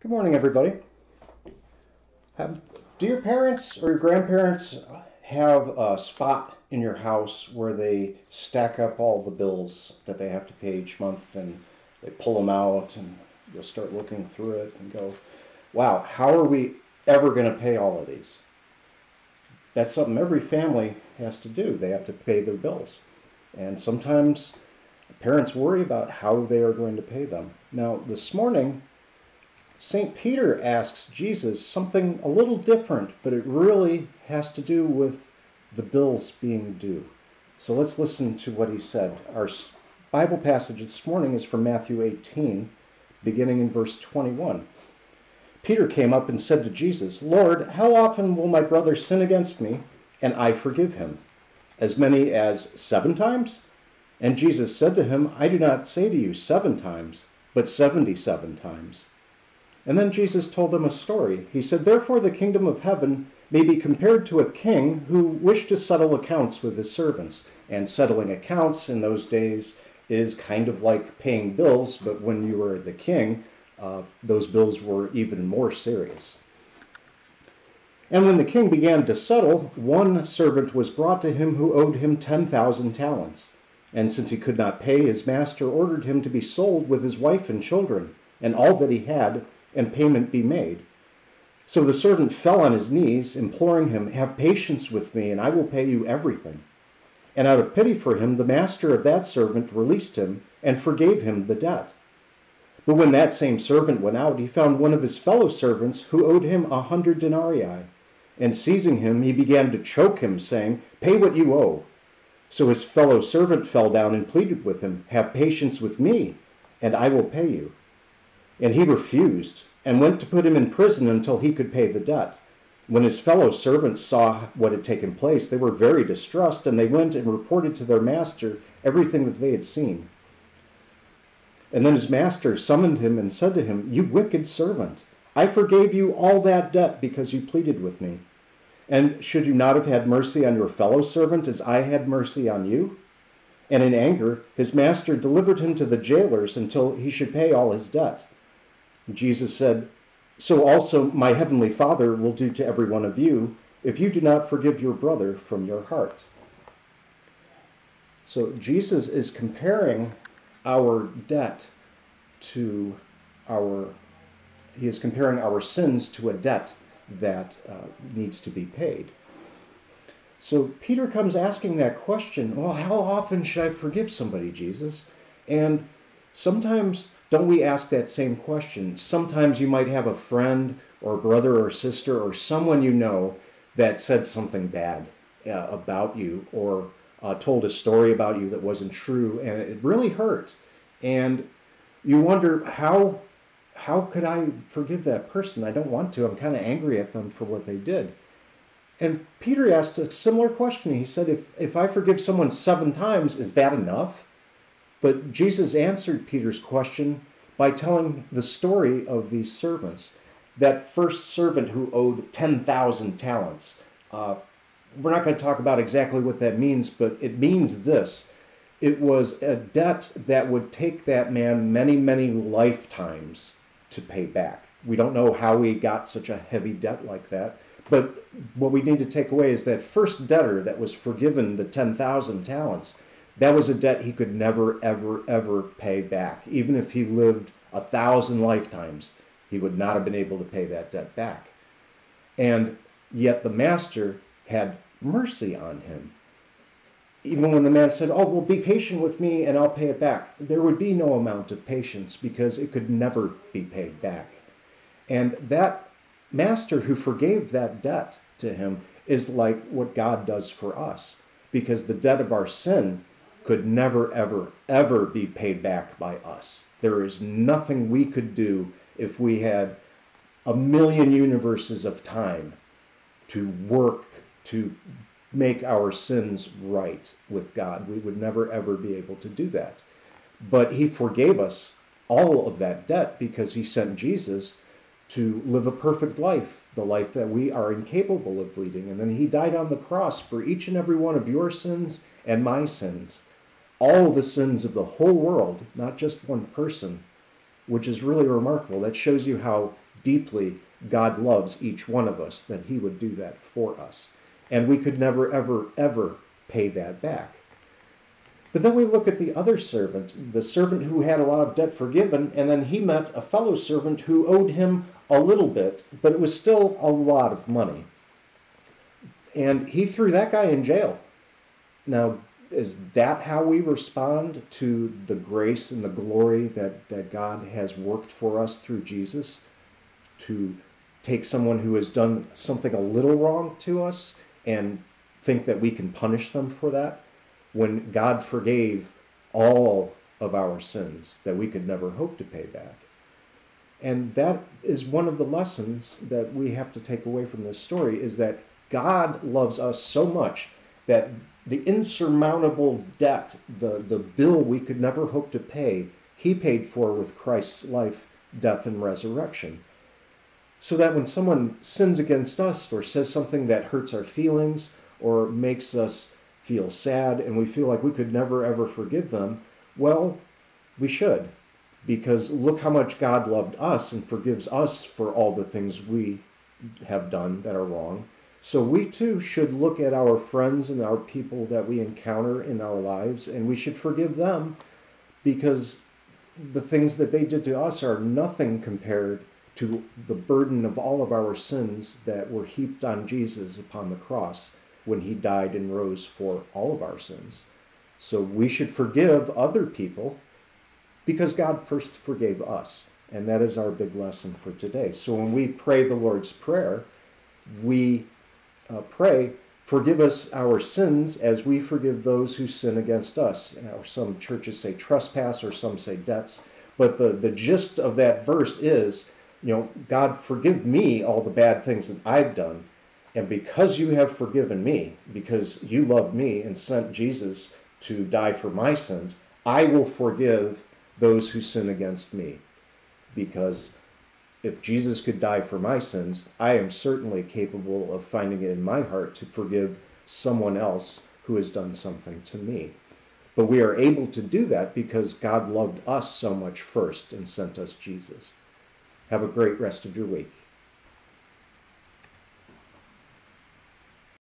Good morning, everybody. Um, do your parents or your grandparents have a spot in your house where they stack up all the bills that they have to pay each month and they pull them out and you'll start looking through it and go, wow, how are we ever going to pay all of these? That's something every family has to do. They have to pay their bills. And sometimes parents worry about how they are going to pay them. Now, this morning, St. Peter asks Jesus something a little different, but it really has to do with the bills being due. So let's listen to what he said. Our Bible passage this morning is from Matthew 18, beginning in verse 21. Peter came up and said to Jesus, Lord, how often will my brother sin against me and I forgive him? As many as seven times? And Jesus said to him, I do not say to you seven times, but seventy seven times. And then Jesus told them a story. He said, Therefore the kingdom of heaven may be compared to a king who wished to settle accounts with his servants. And settling accounts in those days is kind of like paying bills, but when you were the king, uh, those bills were even more serious. And when the king began to settle, one servant was brought to him who owed him 10,000 talents. And since he could not pay, his master ordered him to be sold with his wife and children, and all that he had, and payment be made. So the servant fell on his knees, imploring him, Have patience with me, and I will pay you everything. And out of pity for him, the master of that servant released him and forgave him the debt. But when that same servant went out, he found one of his fellow servants who owed him a hundred denarii. And seizing him, he began to choke him, saying, Pay what you owe. So his fellow servant fell down and pleaded with him, Have patience with me, and I will pay you. And he refused, and went to put him in prison until he could pay the debt. When his fellow servants saw what had taken place, they were very distressed, and they went and reported to their master everything that they had seen. And then his master summoned him and said to him, You wicked servant, I forgave you all that debt because you pleaded with me. And should you not have had mercy on your fellow servant as I had mercy on you? And in anger, his master delivered him to the jailers until he should pay all his debt. Jesus said, So also my heavenly Father will do to every one of you if you do not forgive your brother from your heart. So Jesus is comparing our debt to our, he is comparing our sins to a debt that uh, needs to be paid. So Peter comes asking that question, well, how often should I forgive somebody, Jesus? And sometimes don't we ask that same question? Sometimes you might have a friend or brother or sister or someone you know that said something bad uh, about you or uh, told a story about you that wasn't true and it really hurt. And you wonder how how could I forgive that person? I don't want to. I'm kind of angry at them for what they did. And Peter asked a similar question. He said, if, if I forgive someone seven times, is that enough? But Jesus answered Peter's question by telling the story of these servants. That first servant who owed 10,000 talents. Uh, we're not going to talk about exactly what that means, but it means this it was a debt that would take that man many, many lifetimes to pay back. We don't know how he got such a heavy debt like that. But what we need to take away is that first debtor that was forgiven the 10,000 talents that was a debt he could never, ever, ever pay back. Even if he lived a thousand lifetimes, he would not have been able to pay that debt back. And yet the master had mercy on him. Even when the man said, Oh, well, be patient with me and I'll pay it back, there would be no amount of patience because it could never be paid back. And that master who forgave that debt to him is like what God does for us because the debt of our sin could never, ever, ever be paid back by us. There is nothing we could do if we had a million universes of time to work to make our sins right with God. We would never, ever be able to do that. But He forgave us all of that debt because He sent Jesus to live a perfect life, the life that we are incapable of leading. And then He died on the cross for each and every one of your sins and my sins all the sins of the whole world, not just one person, which is really remarkable. That shows you how deeply God loves each one of us that he would do that for us. And we could never, ever, ever pay that back. But then we look at the other servant, the servant who had a lot of debt forgiven, and then he met a fellow servant who owed him a little bit, but it was still a lot of money. And he threw that guy in jail. Now, is that how we respond to the grace and the glory that, that God has worked for us through Jesus? To take someone who has done something a little wrong to us and think that we can punish them for that when God forgave all of our sins that we could never hope to pay back. And that is one of the lessons that we have to take away from this story is that God loves us so much that the insurmountable debt, the, the bill we could never hope to pay, he paid for with Christ's life, death, and resurrection. So that when someone sins against us or says something that hurts our feelings or makes us feel sad and we feel like we could never ever forgive them, well, we should. Because look how much God loved us and forgives us for all the things we have done that are wrong. So we too should look at our friends and our people that we encounter in our lives and we should forgive them because the things that they did to us are nothing compared to the burden of all of our sins that were heaped on Jesus upon the cross when he died and rose for all of our sins. So we should forgive other people because God first forgave us. And that is our big lesson for today. So when we pray the Lord's Prayer, we uh, pray, Forgive us our sins as we forgive those who sin against us. Know, some churches say trespass or some say debts. But the, the gist of that verse is, you know, God, forgive me all the bad things that I've done. And because you have forgiven me, because you loved me and sent Jesus to die for my sins, I will forgive those who sin against me. Because if Jesus could die for my sins, I am certainly capable of finding it in my heart to forgive someone else who has done something to me. But we are able to do that because God loved us so much first and sent us Jesus. Have a great rest of your week.